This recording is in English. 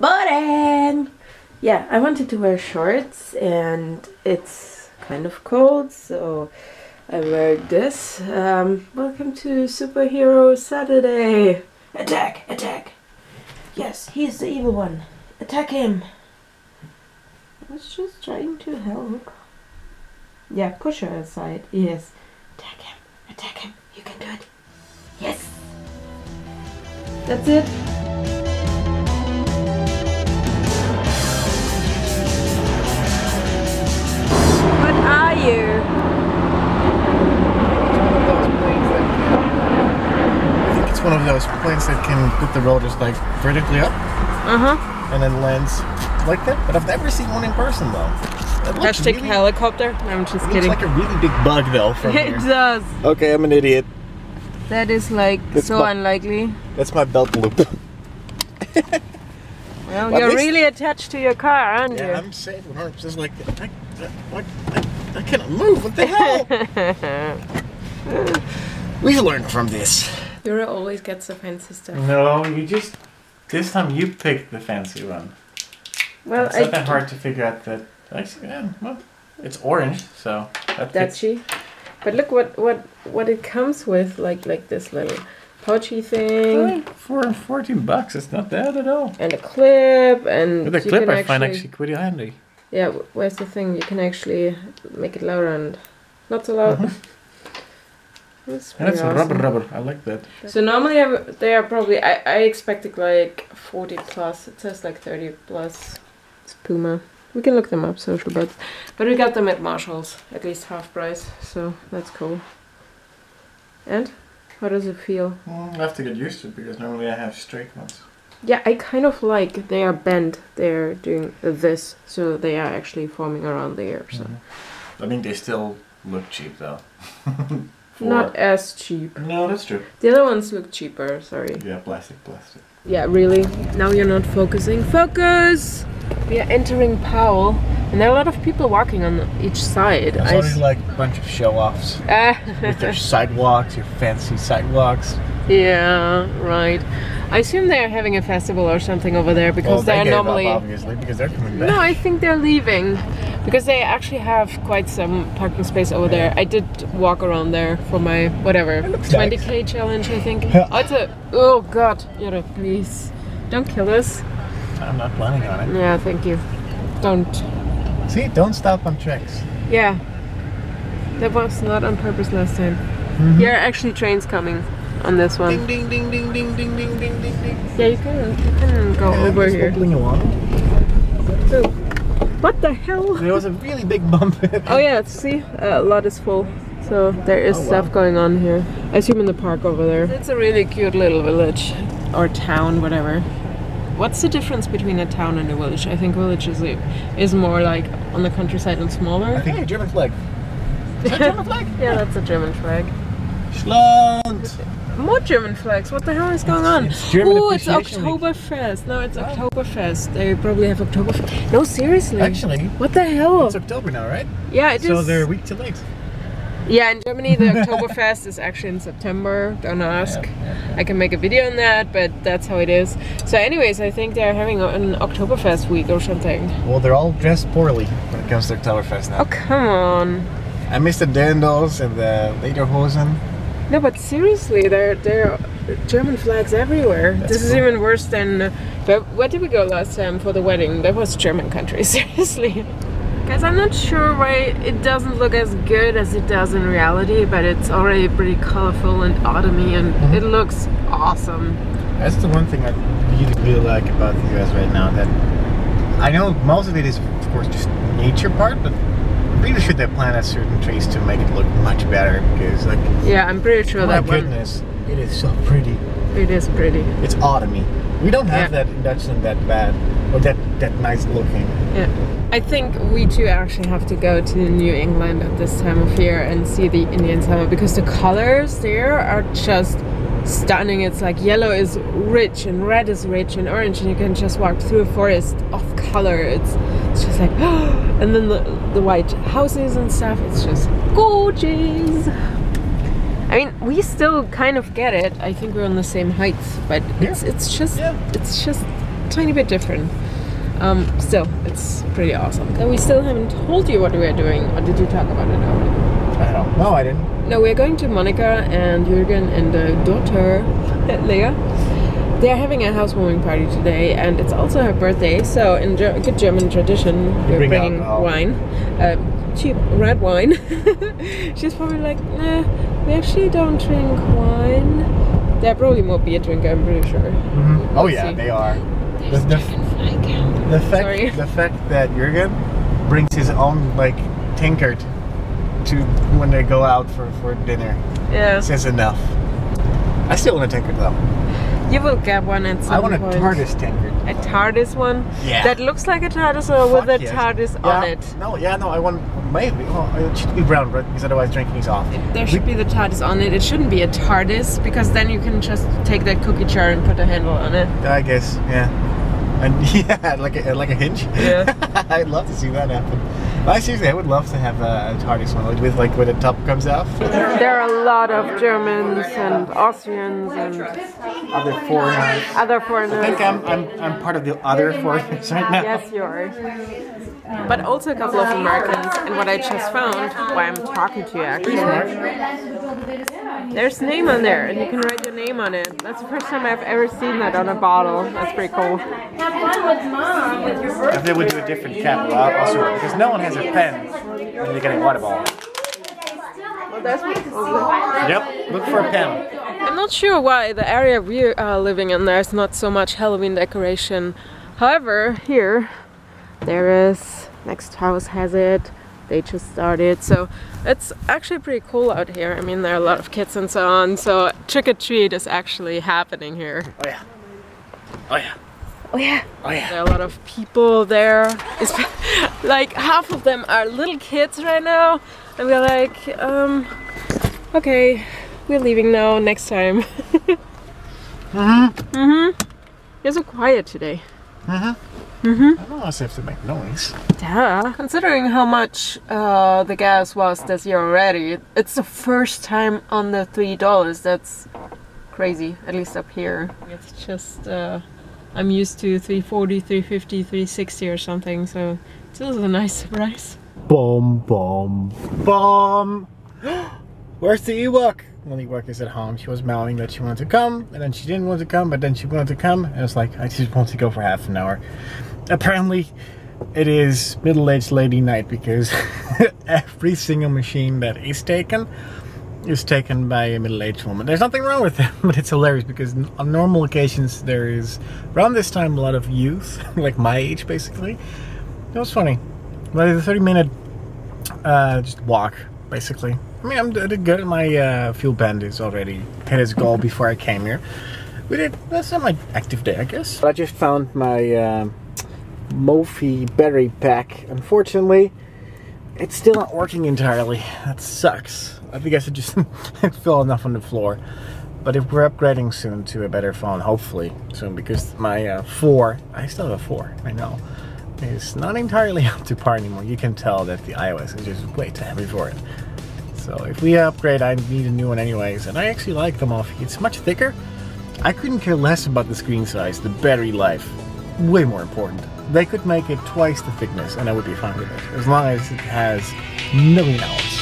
Boring! Yeah, I wanted to wear shorts and it's kind of cold, so I wear this. Um, welcome to Superhero Saturday! Attack! Attack! Yes, he is the evil one. Attack him! I was just trying to help. Yeah, push her aside. Yes. Attack him! Attack him! You can do it! Yes! That's it. It's one of those planes that can put the rotors like vertically up Uh huh. and then lands like that. But I've never seen one in person though. It looks Hashtag really, helicopter. No, I'm just looks kidding. like a really big bug though from it here. does. Okay, I'm an idiot. That is like It's so bu- unlikely. That's my belt loop. Well, Well, you're really attached to your car, aren't yeah, you? I'm safe 100. percent Like I, I, I, I cannot move. What the hell? we learned from this. Jurre always gets the fancy stuff. No, you just this time you picked the fancy one. Well, it's not that hard to figure out that. Actually, yeah, well, it's orange, so that that's fits. she. But look what what what it comes with, like like this little pouchy thing. Well, For 14 bucks, it's not bad at all. and a clip and With the clip, can I find actually pretty handy. yeah where's the thing you can actually make it louder and not so loud mm-hmm. That's And it's pretty rubber, rubber. I like that. so normally I w- they are probably I, I expected like 40 plus it says like 30 plus it's Puma we can look them up social buds but we got them at Marshalls at least half price so that's cool and how does it feel Mm, I have to get used to it because normally I have straight ones. Yeah, I kind of like they are bent. They're doing this, so they are actually forming around the ear. So I mean, they still look cheap though. For- not as cheap. No, that's true. The other ones look cheaper. Sorry. Yeah, plastic, plastic. Yeah, really. Now you're not focusing. Focus. We are entering Powell, and there are a lot of people walking on each side. It's I always like a bunch of show-offs Ah, with their sidewalks, your fancy sidewalks. yeah, right. I assume they are having a festival or something over there because well, they, they are gave normally. obviously because they're coming back. No, I think they're leaving because they actually have quite some parking space over there. I did walk around there for my whatever 20k challenge, I think. Yeah. Oh, a, oh god, Jurre, please don't kill us. I'm not planning on it. Yeah, thank you. Don't. See, don't stop on tracks. Yeah, that was not on purpose last time. Mm-hmm. There are actually trains coming on this one. Ding ding ding ding ding ding ding ding ding ding. Yeah, you can you can go Yeah, over just here. hobbling along. Ooh. What the hell? There was a really big bump. Oh yeah, see, uh, a lot is full. So there is Oh, wow. stuff going on here. I assume in the park over there. It's a really cute little village or town, whatever. What's the difference between a town and a village? I think village is is more like on the countryside and smaller. I think a German flag. Is that German flag? Yeah, that's a German flag. Schland. More German flags. What the hell is going on? Oh, it's Oktoberfest. No, it's Oktoberfest. They probably have Oktoberfest. No, seriously. Actually, What the hell? it's October now, right? yeah, it is. So they're a week too late. Yeah, in Germany, the Oktoberfest is actually in September. Don't ask. I can make a video on that, but that's how it is. So, anyways, I think they're having an Oktoberfest week or something. Well, they're all dressed poorly when it comes to Oktoberfest now. Oh, come on. I miss the dirndls and the lederhosen. No, but seriously, there there are German flags everywhere. That's this is even worse than. Uh, but where did we go last time for the wedding? That was German country, seriously. Guys, I'm not sure why it doesn't look as good as it does in reality, but it's already pretty colorful and autumny, and Mm-hmm. it looks awesome. That's the one thing I really, really like about the US right now. That I know most of it is, of course, just nature part, but I'm pretty sure they planted certain trees to make it look much better. Because, like, Yeah, I'm pretty sure my that one. goodness, it is so pretty. It is pretty. It's autumny. We don't have Yeah. that in Dutchland that bad, or that that nice looking. Yeah. I think we too actually have to go to New England at this time of year and see the Indian summer because the colors there are just stunning. It's like yellow is rich and red is rich and orange, and you can just walk through a forest of color. It's it's just like, and then the the white houses and stuff. It's just gorgeous. I mean, we still kind of get it. I think we're on the same heights, but it's it's just Yeah. it's just tiny bit different. Um, still, it's pretty awesome. And we still haven't told you what we are doing, or did you talk about it already? I don't know. No, I didn't. No, we're going to Monica and Jürgen and the daughter, Leah. They're having a housewarming party today, and it's also her birthday. So, in Ger- good German tradition, we're bring bringing alcohol. wine, uh, cheap red wine. She's probably like, nah, we actually don't drink wine. They're probably more beer drinker, I'm pretty sure. Mhm. Oh yeah, see. they are. The, the, the fact Sorry. the fact that Jurgen brings his own like tankard to when they go out for, for dinner Yeah. says enough. I still want a tankard though. You will get one at some I want a point. TARDIS tankard. A TARDIS one? Yeah. That looks like a TARDIS or with Fuck a yes. TARDIS yeah, on it? No, yeah, no, I want maybe. Oh, it should be brown, but because otherwise drinking is off. There should be the TARDIS on it. It shouldn't be a TARDIS because then you can just take that cookie jar and put a handle on it. I guess, yeah. And yeah, like a like a hinge. Yeah. I'd love to see that happen. I seriously, I would love to have a, a TARDIS one with like where the top comes off. There are a lot of Germans and Austrians and Other foreigners. other foreigners. I think I'm I'm I'm part of the other foreigners right now. Yes, you are. But also a couple of Americans. And what I just found, why I'm talking to you actually, there's name on there, and you can write your name on it. That's the first time I've ever seen that on a bottle. That's pretty cool. Have fun with mom with your birthday. If they would do a different cap, well, I'll also work because no one has a pen when you're getting water ball. Well, that's pretty cool. Yep, look for a pen. I'm not sure why the area we are uh, living in there's not so much Halloween decoration. However, here there is. Next house has it. They just started, so it's actually pretty cool out here. I mean, there are a lot of kids and so on. So trick or treat is actually happening here. Oh yeah. Oh yeah. Oh yeah. Oh yeah. There are a lot of people there. It's like half of them are little kids right now, and we're like, um, okay, we're leaving now. Next time. Mhm. Mhm. You're so quiet today. Mhm. Mhm. I don't want to have to make noise. Yeah. Considering how much uh, the gas was this year already, it's the first time on the three dollars. That's crazy. At least up here. It's just uh, I'm used to 340, 350, 360 or something. So it's also a nice surprise. Boom, boom, boom. Where's the Ewok? When the Ewok is at home, she was mouthing that she wanted to come, and then she didn't want to come, but then she wanted to come, and it's like, I just want to go for half an hour. Apparently, it is middle-aged lady night because every single machine that is taken is taken by a middle-aged woman. There's nothing wrong with that, but it's hilarious because on normal occasions there is around this time a lot of youth, like my age basically. It was funny. But it's a 30 minute uh, just walk, basically. I mean, I'm, I did good. My uh, FuelBand is already hit its goal before I came here. We did. That's not my active day, I guess. I just found my uh, Mophie battery pack. Unfortunately, it's still not working entirely. That sucks. I think I should just fill enough on the floor. But if we're upgrading soon to a better phone, hopefully soon, because my uh, 4, I still have a 4, I know, is not entirely up to par anymore. You can tell that the iOS is just way too heavy for it. So if we upgrade, I need a new one anyways, and I actually like the Mophie. It's much thicker. I couldn't care less about the screen size, the battery life. Way more important. They could make it twice the thickness, and I would be fine with it, as long as it has million hours.